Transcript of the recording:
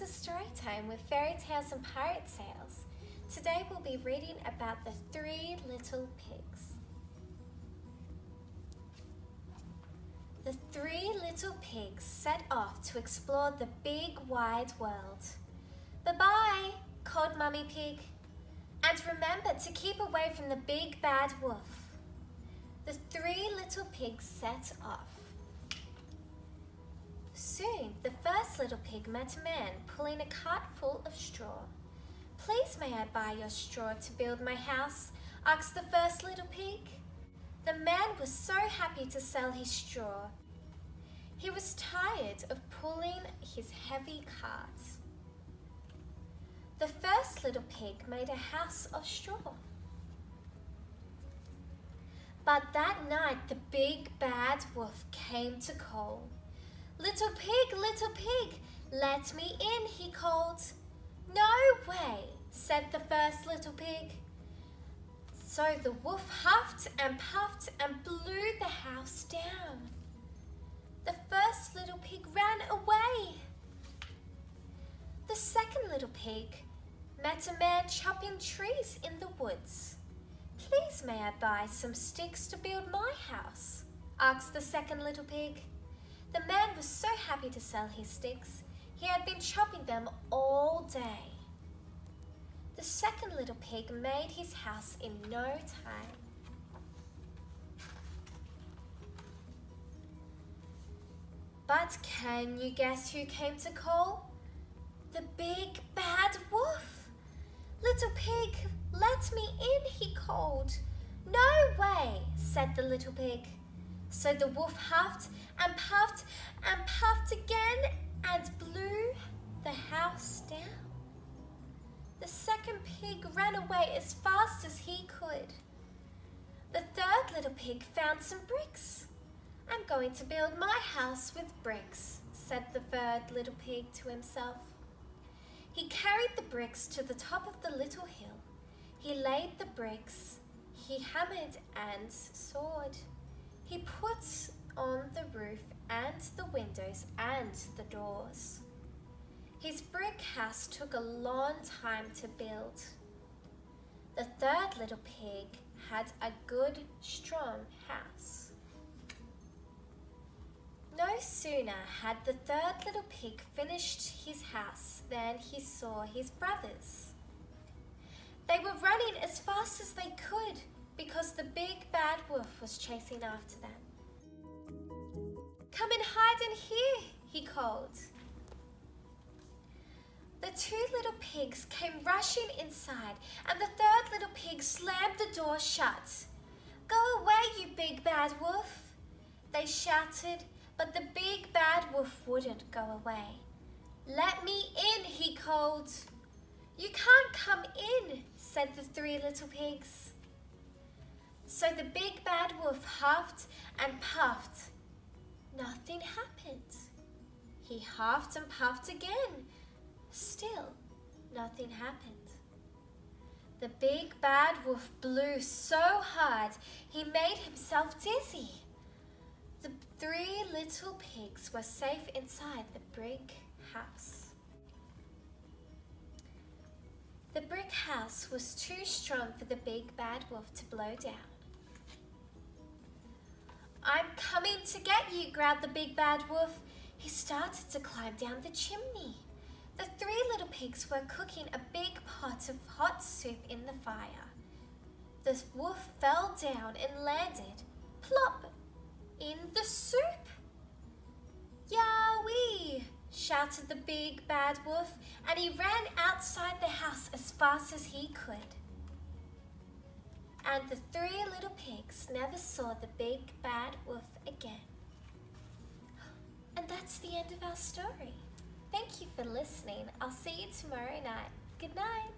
to Storytime with Fairy Tales and Pirate Sails. Today we'll be reading about the Three Little Pigs. The three little pigs set off to explore the big wide world. Bye-bye, called Mummy Pig. And remember to keep away from the big bad wolf. The three little pigs set off. Soon the first little pig met a man pulling a cart full of straw. Please may I buy your straw to build my house? asked the first little pig. The man was so happy to sell his straw. He was tired of pulling his heavy cart. The first little pig made a house of straw. But that night the big bad wolf came to call. Little pig, little pig, let me in, he called. No way, said the first little pig. So the wolf huffed and puffed and blew the house down. The first little pig ran away. The second little pig met a man chopping trees in the woods. Please may I buy some sticks to build my house? asked the second little pig. The man was so happy to sell his sticks. He had been chopping them all day. The second little pig made his house in no time. But can you guess who came to call? The big bad wolf. Little pig, let me in, he called. No way, said the little pig. So the wolf huffed and puffed and puffed again and blew the house down. The second pig ran away as fast as he could. The third little pig found some bricks. I'm going to build my house with bricks, said the third little pig to himself. He carried the bricks to the top of the little hill. He laid the bricks, he hammered and sawed. He put on the roof and the windows and the doors. His brick house took a long time to build. The third little pig had a good, strong house. No sooner had the third little pig finished his house than he saw his brothers. They were running as fast as they could because the big bad wolf was chasing after them. Come and hide in here, he called. The two little pigs came rushing inside and the third little pig slammed the door shut. Go away, you big bad wolf, they shouted, but the big bad wolf wouldn't go away. Let me in, he called. You can't come in, said the three little pigs. So the big bad wolf huffed and puffed. Nothing happened. He huffed and puffed again. Still, nothing happened. The big bad wolf blew so hard he made himself dizzy. The three little pigs were safe inside the brick house. The brick house was too strong for the big bad wolf to blow down. I'm coming to get you, growled the big bad wolf. He started to climb down the chimney. The three little pigs were cooking a big pot of hot soup in the fire. The wolf fell down and landed, plop, in the soup. Yowee, shouted the big bad wolf, and he ran outside the house as fast as he could and the three little pigs never saw the big bad wolf again. And that's the end of our story. Thank you for listening. I'll see you tomorrow night. Good night.